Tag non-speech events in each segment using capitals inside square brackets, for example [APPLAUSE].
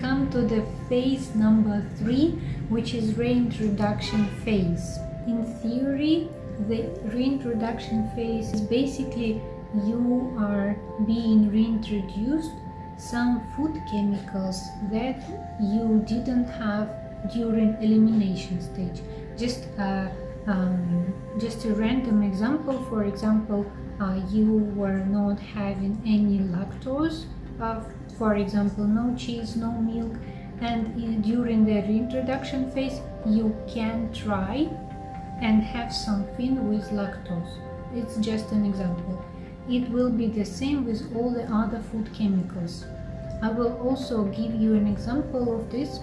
come to the phase number three, which is reintroduction phase. In theory, the reintroduction phase is basically you are being reintroduced some food chemicals that you didn't have during elimination stage. Just uh, um, just a random example. For example, uh, you were not having any lactose. Uh, for example, no cheese, no milk, and during the reintroduction phase, you can try and have something with lactose. It's just an example. It will be the same with all the other food chemicals. I will also give you an example of this.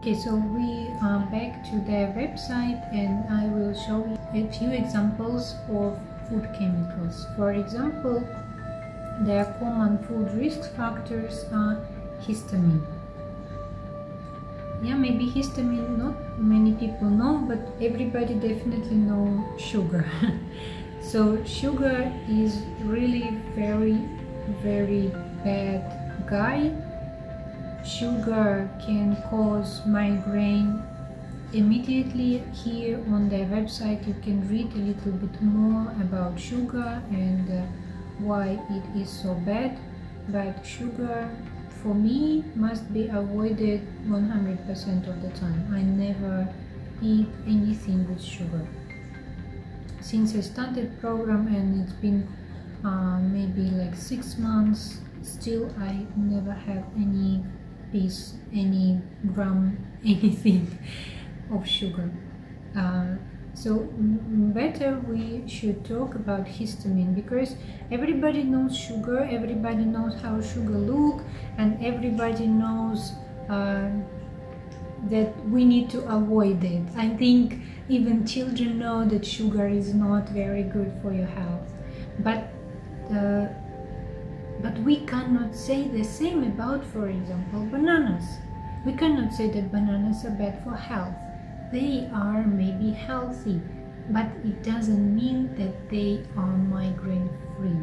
Okay, so we are back to the website and I will show you a few examples of food chemicals. For example, the common food risk factors are histamine. Yeah maybe histamine not many people know but everybody definitely know sugar. [LAUGHS] So sugar is really very very bad guy. Sugar can cause migraine immediately here on the website you can read a little bit more about sugar and uh, why it is so bad but sugar for me must be avoided 100% of the time. I never eat anything with sugar. Since I started program and it's been uh, maybe like six months, still I never have any piece, any gram, [LAUGHS] anything of sugar. Uh, so better we should talk about histamine because everybody knows sugar, everybody knows how sugar look, and everybody knows uh, that we need to avoid it. I think even children know that sugar is not very good for your health, but uh, but we cannot say the same about, for example, bananas. We cannot say that bananas are bad for health they are maybe healthy, but it doesn't mean that they are migraine free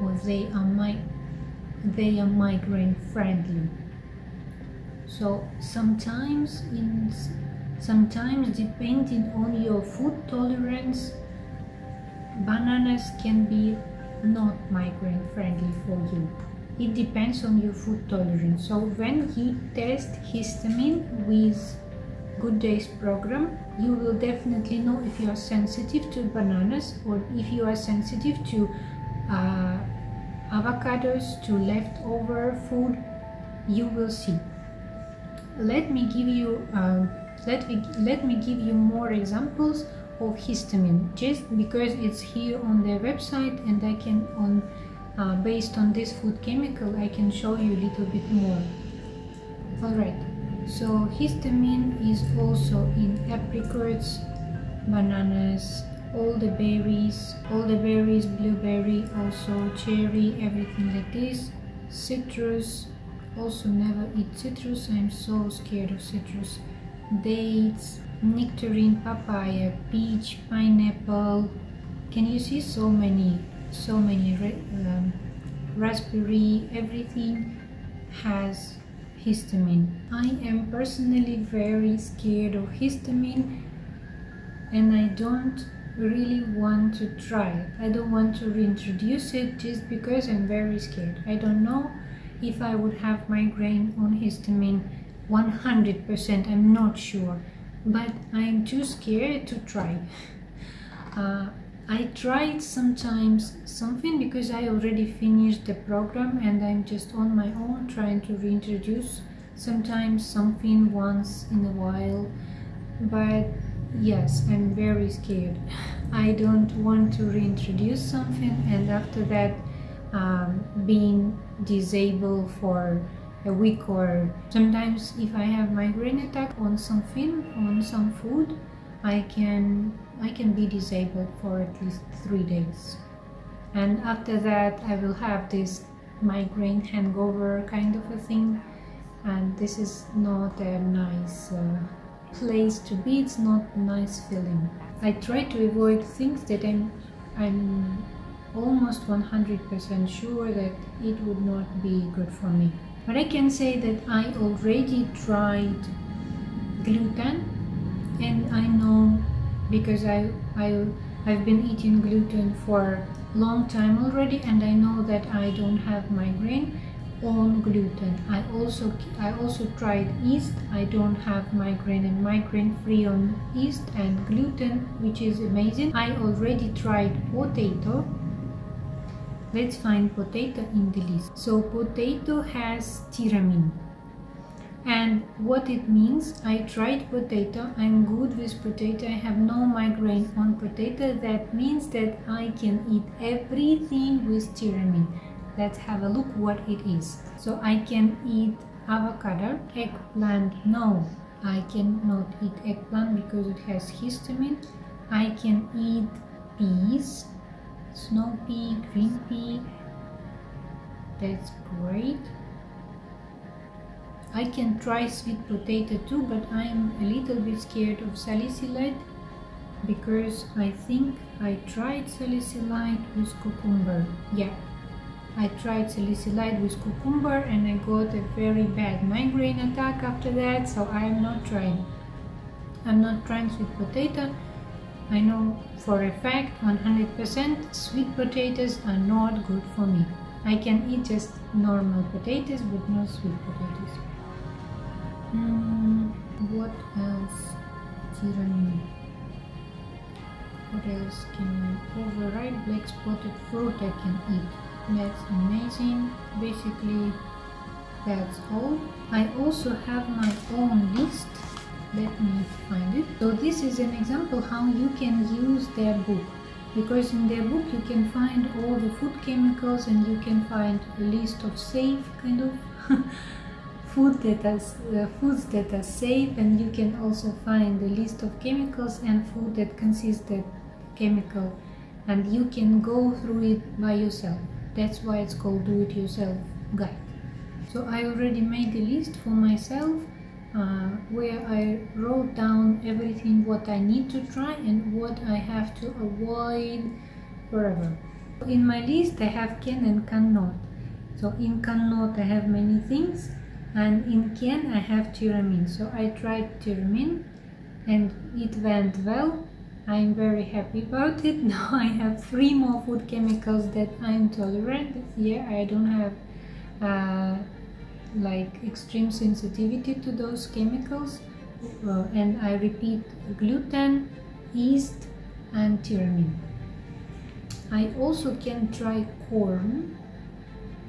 or they are mi they are migraine friendly. So sometimes in sometimes depending on your food tolerance, bananas can be not migraine friendly for you. It depends on your food tolerance. So when you test histamine with Good Days program, you will definitely know if you are sensitive to bananas or if you are sensitive to uh, avocados, to leftover food, you will see. Let me give you uh, let me let me give you more examples of histamine just because it's here on the website and I can on uh, based on this food chemical I can show you a little bit more. All right. So histamine is also in apricots, bananas, all the berries, all the berries, blueberry, also cherry, everything like this. Citrus, also never eat citrus, I'm so scared of citrus. Dates, nectarine, papaya, peach, pineapple. Can you see so many, so many um, raspberry, everything has histamine. I am personally very scared of histamine and I don't really want to try it. I don't want to reintroduce it just because I'm very scared. I don't know if I would have migraine on histamine 100%, I'm not sure, but I'm too scared to try. [LAUGHS] Uh, I tried sometimes something because I already finished the program and I'm just on my own trying to reintroduce sometimes something once in a while. But yes I'm very scared. I don't want to reintroduce something and after that um, being disabled for a week or sometimes if I have migraine attack on something on some food I can I can be disabled for at least three days. And after that I will have this migraine hangover kind of a thing. And this is not a nice uh, place to be. It's not a nice feeling. I try to avoid things that I'm I'm almost 100% sure that it would not be good for me. But I can say that I already tried gluten and I know because I, I, I've been eating gluten for a long time already and I know that I don't have migraine on gluten. I also I also tried yeast. I don't have migraine and migraine free on yeast and gluten, which is amazing. I already tried potato. Let's find potato in the list. So potato has tyramine. And what it means, I tried potato, I'm good with potato, I have no migraine on potato. That means that I can eat everything with tyramine let's have a look what it is. So I can eat avocado eggplant. No I cannot eat eggplant because it has histamine. I can eat peas snow pea green pea. That's great I can try sweet potato too but I'm a little bit scared of salicylate because I think I tried salicylate with cucumber yeah I tried salicylate with cucumber and I got a very bad migraine attack after that, so I am not trying. I'm not trying sweet potato. I know for a fact 100% sweet potatoes are not good for me. I can eat just normal potatoes but not sweet potatoes. Mm, what else? Tiramisu. What else can I? Overripe black spotted fruit I can eat that's amazing basically that's all I also have my own list let me find it so this is an example how you can use their book because in their book you can find all the food chemicals and you can find a list of safe kind of [LAUGHS] food that are uh, foods that are safe and you can also find the list of chemicals and food that consists that chemical. And you can go through it by yourself. That's why it's called do-it-yourself guide. So I already made a list for myself uh, where I wrote down everything what I need to try and what I have to avoid forever. In my list I have can and cannot. So in cannot I have many things and in can I have tyramine so I tried tyramine and it went well I'm very happy about it. [LAUGHS] Now I have three more food chemicals that I'm tolerant. Here I don't have uh, like extreme sensitivity to those chemicals. Uh, and I repeat gluten, yeast and tyramine. I also can try corn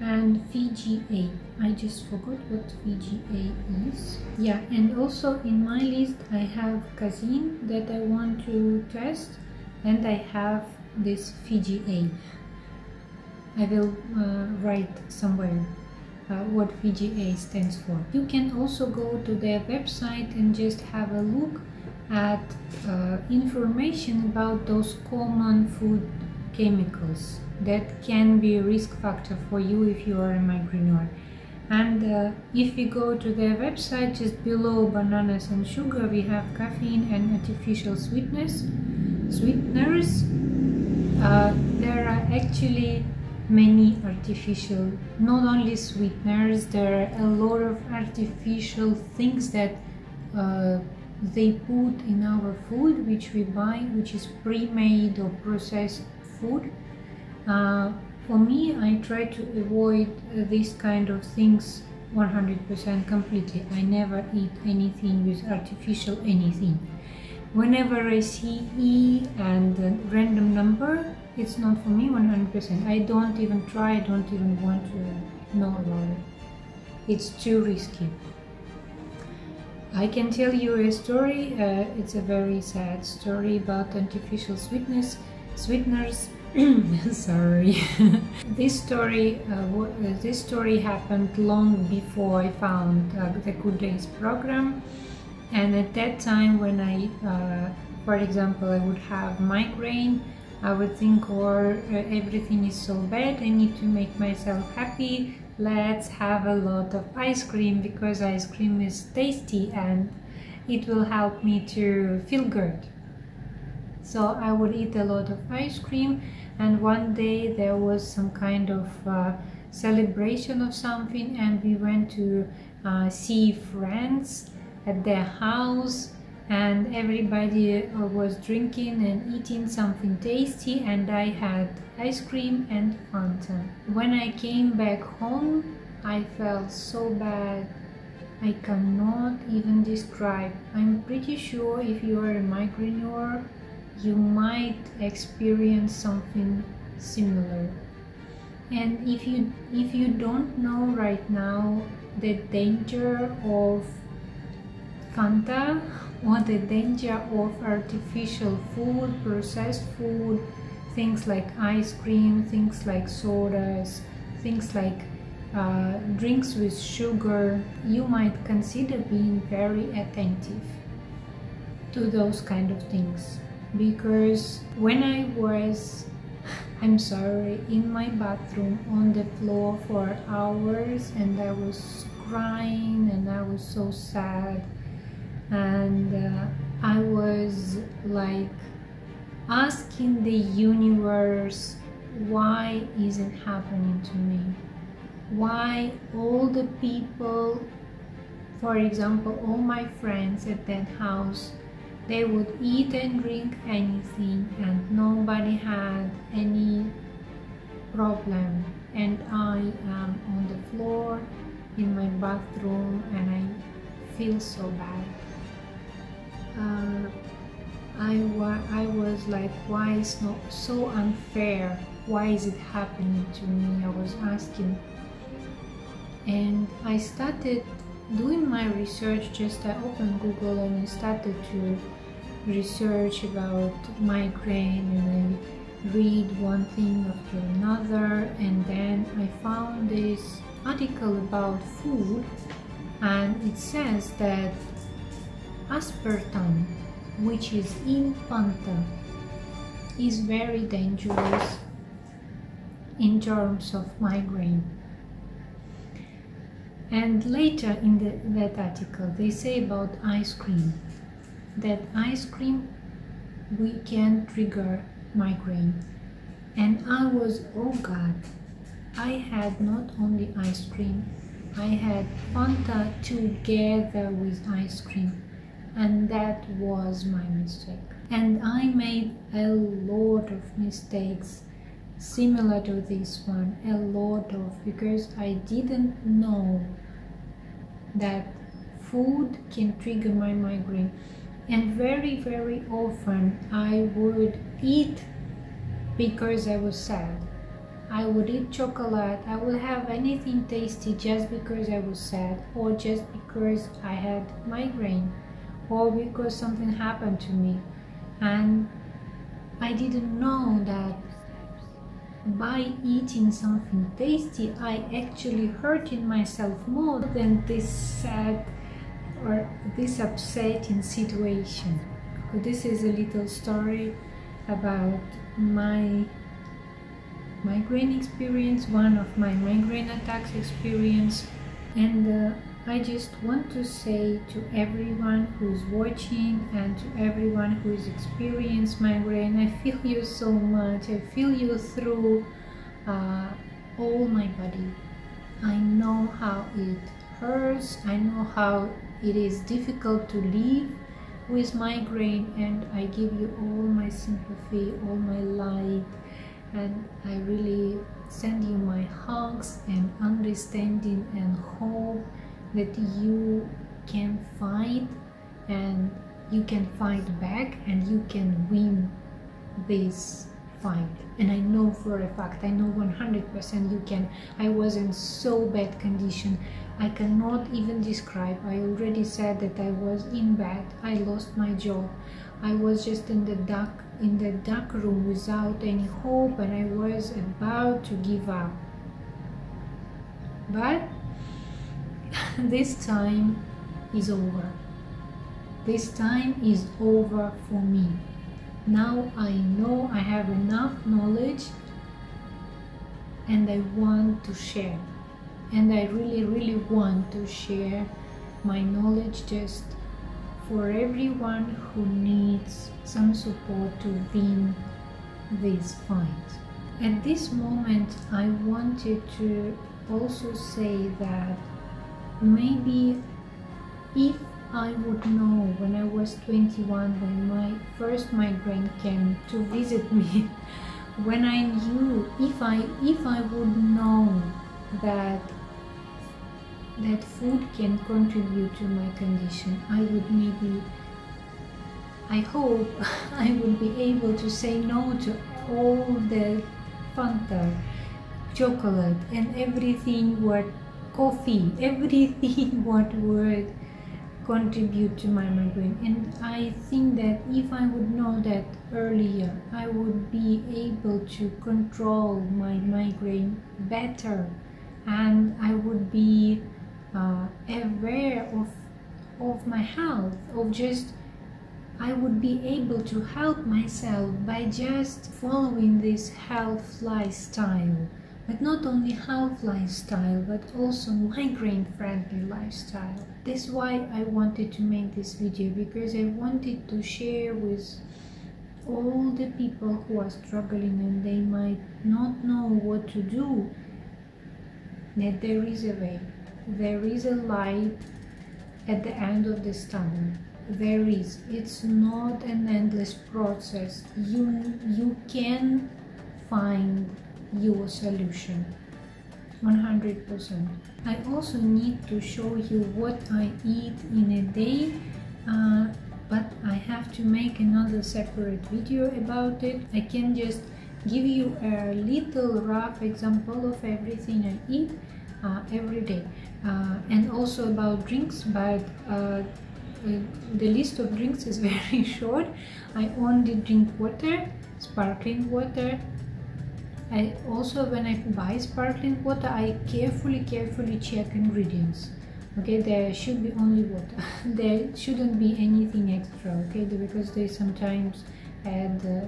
and VGA. I just forgot what VGA is. Yeah, and also in my list I have casein that I want to test and I have this VGA. I will uh, write somewhere uh, what VGA stands for. You can also go to their website and just have a look at uh, information about those common food chemicals that can be a risk factor for you if you are a migraineur. And uh, if we go to their website just below bananas and sugar we have caffeine and artificial sweetness sweeteners. Uh, there are actually many artificial not only sweeteners there are a lot of artificial things that uh, they put in our food which we buy which is pre-made or processed food uh, for me, I try to avoid uh, these kind of things 100% completely. I never eat anything with artificial anything. Whenever I see E and a random number, it's not for me 100%. I don't even try, I don't even want to know about it. It's too risky. I can tell you a story, uh, it's a very sad story about artificial sweetness, sweeteners [COUGHS] sorry. [LAUGHS] This story uh, uh, this story happened long before I found uh, the Good Days program. And at that time when I uh, for example I would have migraine I would think or uh, everything is so bad I need to make myself happy. Let's have a lot of ice cream because ice cream is tasty and it will help me to feel good. So I would eat a lot of ice cream and one day there was some kind of uh, celebration of something and we went to uh, see friends at their house and everybody uh, was drinking and eating something tasty and I had ice cream and Fanta. When I came back home I felt so bad I cannot even describe. I'm pretty sure if you are a migraineur you might experience something similar. And if you if you don't know right now the danger of Fanta or the danger of artificial food, processed food, things like ice cream, things like sodas, things like uh, drinks with sugar, you might consider being very attentive to those kind of things because when I was I'm sorry in my bathroom on the floor for hours and I was crying and I was so sad. And uh, I was like asking the universe why is it happening to me? Why all the people for example all my friends at that house they would eat and drink anything and nobody had any problem. And I am on the floor in my bathroom and I feel so bad. Uh, I, wa I was like why is not so unfair? Why is it happening to me? I was asking. And I started doing my research just I opened Google and I started to research about migraine and I read one thing after another. And then I found this article about food and it says that aspartame which is in Fanta is very dangerous in terms of migraine and later in the, that article they say about ice cream that ice cream we can trigger migraine. And I was oh god I had not only ice cream I had Fanta together with ice cream. And that was my mistake. And I made a lot of mistakes similar to this one a lot of because I didn't know that food can trigger my migraine. And very very often I would eat because I was sad. I would eat chocolate. I would have anything tasty just because I was sad or just because I had migraine or because something happened to me. And I didn't know that by eating something tasty I actually hurting myself more than this sad or this upsetting situation. This is a little story about my migraine experience, one of my migraine attacks experience and uh, I just want to say to everyone who is watching and to everyone who is experienced migraine, I feel you so much. I feel you through uh, all my body. I know how it hurts. I know how it is difficult to live with migraine and I give you all my sympathy, all my light and I really send you my hugs and understanding and hope that you can fight and you can fight back and you can win this fight. And I know for a fact I know 100% you can. I was in so bad condition. I cannot even describe. I already said that I was in bed I lost my job. I was just in the dark in the dark room without any hope and I was about to give up. But [LAUGHS] this time is over. This time is over for me. Now I know I have enough knowledge and I want to share. And I really really want to share my knowledge just for everyone who needs some support to win this fight. At this moment, I wanted to also say that maybe if I would know when I was 21 when my first migraine came to visit me [LAUGHS] when I knew if I if I would know that that food can contribute to my condition I would maybe I hope [LAUGHS] I would be able to say no to all the Fanta chocolate and everything what coffee everything [LAUGHS] what would contribute to my migraine. And i think that if i would know that earlier i would be able to control my migraine better. And i would be uh, aware of of my health of just I would be able to help myself by just following this health lifestyle but not only health lifestyle but also migraine friendly lifestyle. That's why i wanted to make this video because i wanted to share with all the people who are struggling and they might not know what to do that there is a way. There is a light at the end of this tunnel. There is. It's not an endless process. You you can find your solution. 100% I also need to show you what I eat in a day uh, but I have to make another separate video about it. I can just give you a little rough example of everything I eat uh, every day. Uh, and also about drinks but uh, the list of drinks is [LAUGHS] very short. I only drink water sparkling water I also when I buy sparkling water I carefully carefully check ingredients. Okay there should be only water. [LAUGHS] There shouldn't be anything extra okay because they sometimes add uh,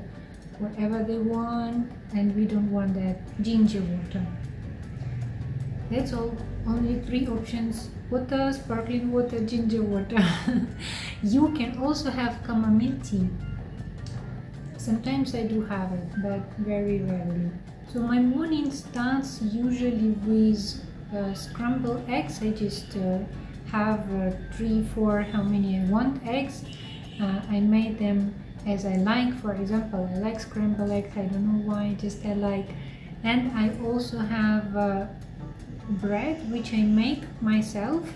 whatever they want and we don't want that ginger water. That's all. Only three options. Water sparkling water ginger water. [LAUGHS] You can also have chamomile tea. Sometimes I do have it but very rarely so my morning starts usually with uh, scrambled eggs. I just uh, have uh, three, four, how many I want eggs. Uh, I made them as I like. For example, I like scrambled eggs. I don't know why, just I like. And I also have uh, bread which I make myself.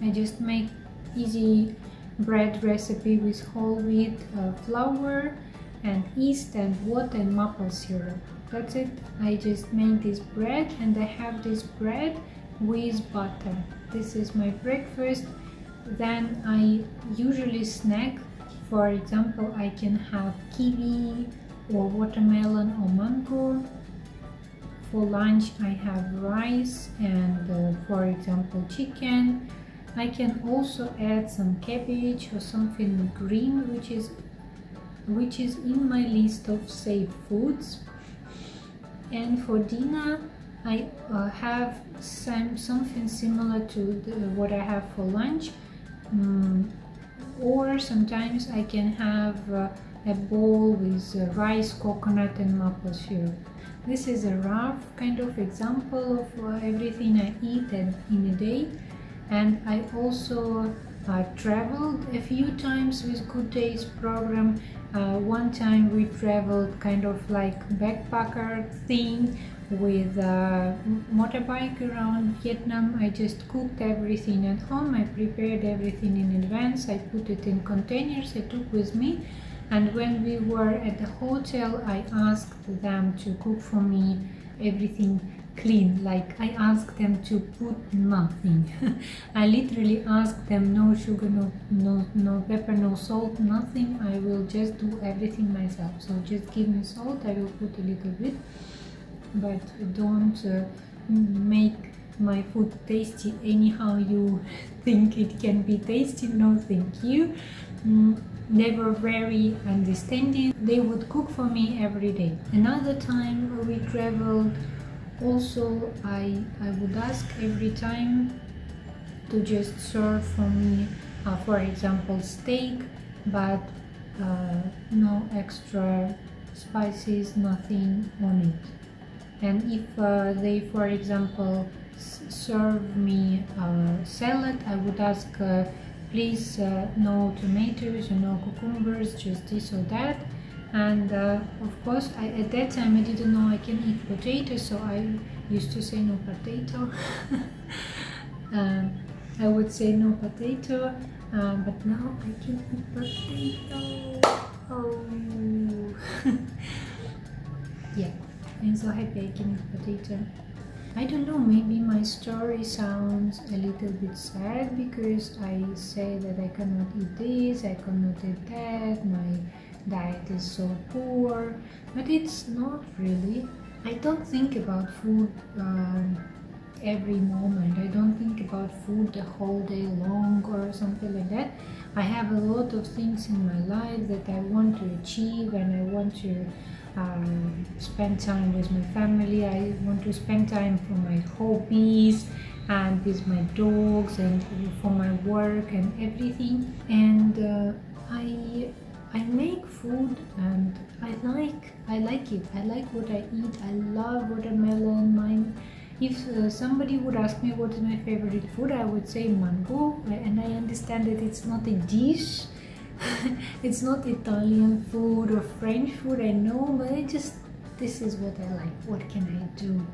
I just make easy bread recipe with whole wheat uh, flour and yeast and water and maple syrup. That's it. I just made this bread and I have this bread with butter. This is my breakfast. Then I usually snack. For example I can have kiwi or watermelon or mango. For lunch I have rice and uh, for example chicken. I can also add some cabbage or something green which is which is in my list of safe foods. And for dinner I uh, have some something similar to the, what I have for lunch. Um, or sometimes I can have uh, a bowl with uh, rice, coconut and maple syrup. This is a rough kind of example of uh, everything I eat in a day. And I also uh, traveled a few times with Good Days program uh, one time we traveled kind of like backpacker thing with a motorbike around Vietnam. I just cooked everything at home. I prepared everything in advance. I put it in containers I took with me. And when we were at the hotel, I asked them to cook for me everything clean like I ask them to put nothing. [LAUGHS] I literally ask them no sugar no no no pepper no salt nothing. I will just do everything myself. So just give me salt I will put a little bit but don't uh, make my food tasty. Anyhow you [LAUGHS] think it can be tasty? No thank you. Mm, they were very understanding. They would cook for me every day. Another time we traveled also I, I would ask every time to just serve for me uh, for example steak but uh, no extra spices nothing on it. And if uh, they for example serve me a salad I would ask uh, please uh, no tomatoes or no cucumbers just this or that and uh, of course I, at that time I didn't know I can eat potato so I used to say no potato. [LAUGHS] Um, I would say no potato um, but now I can eat potato. Oh. [LAUGHS] Yeah I'm so happy I can eat potato. I don't know, maybe my story sounds a little bit sad because I say that I cannot eat this, I cannot eat that, my diet is so poor, but it's not really. I don't think about food um, every moment. I don't think about food the whole day long or something like that. I have a lot of things in my life that I want to achieve and I want to um, spend time with my family. I want to spend time for my hobbies and with my dogs and for my work and everything. And uh, I I make food and I like I like it. I like what I eat. I love watermelon. Mine. If uh, somebody would ask me what is my favorite food, I would say mango. And I understand that it's not a dish. [LAUGHS] it's not Italian food or French food. I know, but I just this is what I like. What can I do?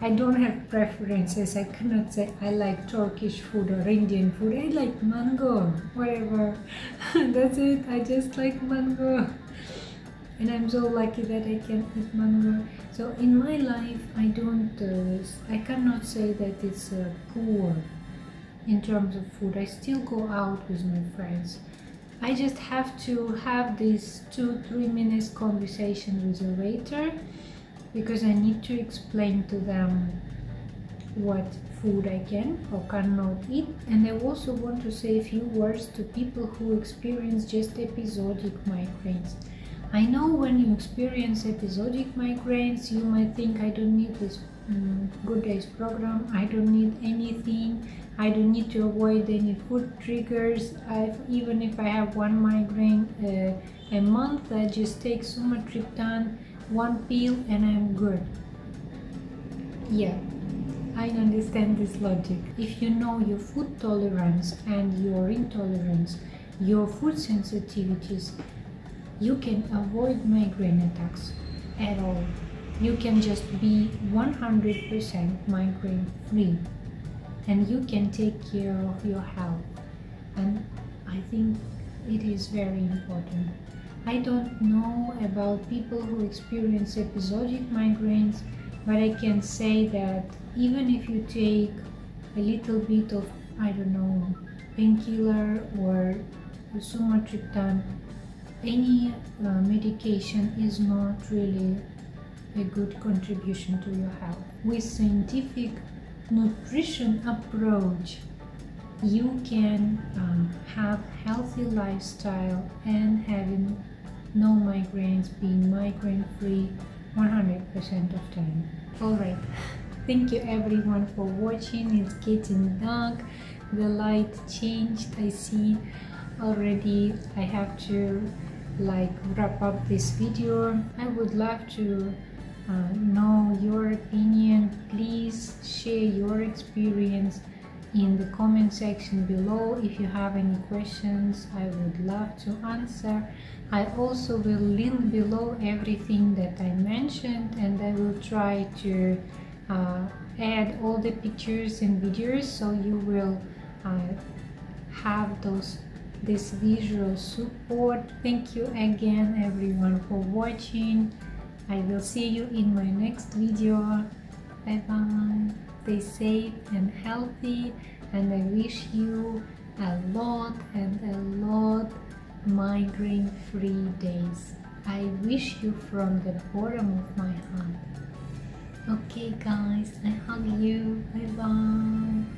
I don't have preferences. I cannot say I like Turkish food or Indian food. I like mango, whatever. [LAUGHS] That's it. I just like mango. And I'm so lucky that I can eat mango. So in my life, I don't, uh, I cannot say that it's uh, poor in terms of food. I still go out with my friends. I just have to have this two, three minutes conversation with the waiter because I need to explain to them what food I can or cannot eat. And I also want to say a few words to people who experience just episodic migraines. I know when you experience episodic migraines, you might think I don't need this um, good days program, I don't need anything, I don't need to avoid any food triggers. I've, even if I have one migraine uh, a month, I just take sumatriptan one pill and I'm good. Yeah, I understand this logic. If you know your food tolerance and your intolerance, your food sensitivities, you can avoid migraine attacks at all. You can just be 100% migraine free and you can take care of your health. And I think it is very important. I don't know about people who experience episodic migraines, but I can say that even if you take a little bit of, I don't know, painkiller or sumatriptan, any uh, medication is not really a good contribution to your health. With scientific nutrition approach, you can um, have healthy lifestyle and having no migraines, being migraine free 100% of time. Alright, thank you everyone for watching. It's getting dark, the light changed. I see already I have to like wrap up this video. I would love to uh, know your opinion. Please share your experience in the comment section below. If you have any questions i would love to answer. I also will link below everything that i mentioned and i will try to uh, add all the pictures and videos so you will uh, have those this visual support. Thank you again everyone for watching. I will see you in my next video bye stay safe and healthy and I wish you a lot and a lot migraine free days. I wish you from the bottom of my heart. Okay guys, I hug you. Bye bye.